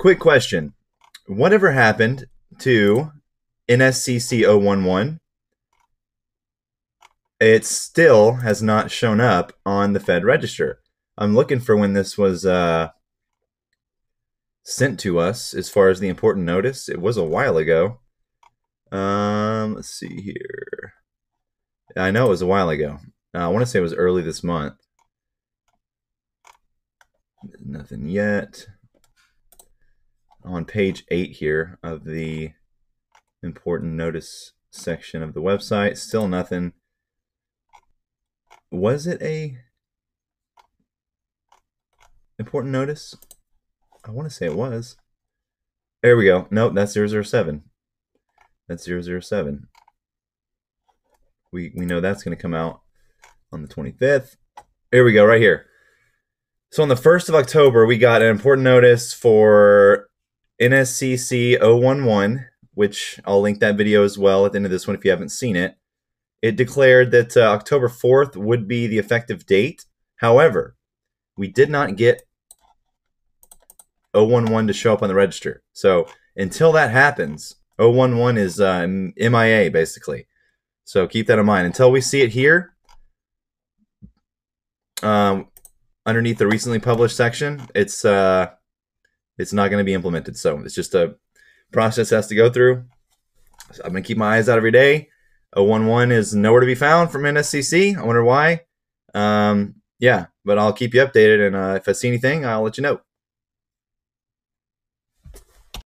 quick question. Whatever happened to NSCC 011? It still has not shown up on the Fed register. I'm looking for when this was uh, sent to us as far as the important notice. It was a while ago. Um, let's see here. I know it was a while ago. Uh, I want to say it was early this month. Nothing yet. On page 8 here of the important notice section of the website, still nothing. Was it a important notice? I want to say it was. There we go. Nope, that's 007. That's 007. We, we know that's going to come out on the 25th. Here we go, right here. So on the 1st of October, we got an important notice for NSCC 011, which I'll link that video as well at the end of this one if you haven't seen it. It declared that uh, October 4th would be the effective date. However, we did not get 011 to show up on the register. So until that happens, 011 is uh, MIA basically. So keep that in mind. Until we see it here, um, underneath the recently published section, it's uh, it's not going to be implemented. So it's just a process has to go through. So I'm going to keep my eyes out every day. 011 is nowhere to be found from NSCC. I wonder why. Um, yeah, but I'll keep you updated, and uh, if I see anything, I'll let you know.